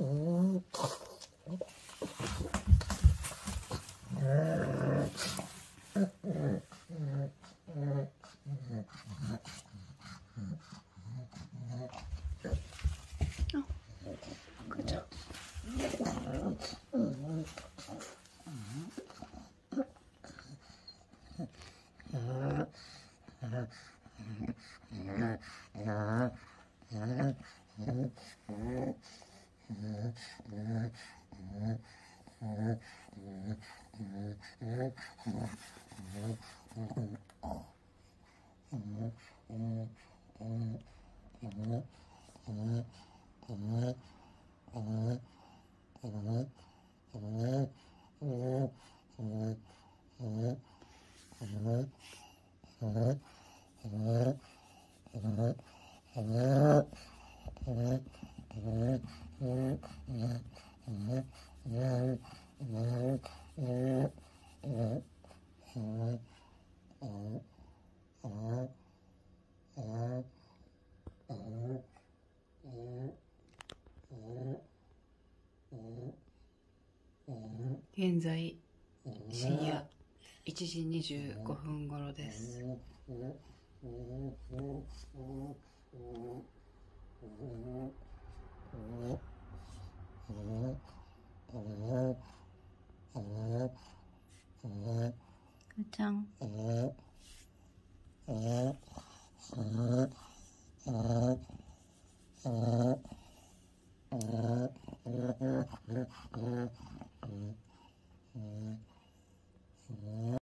Oh. Mm-hmm. 現在深夜。1時25分頃です。赤ちゃん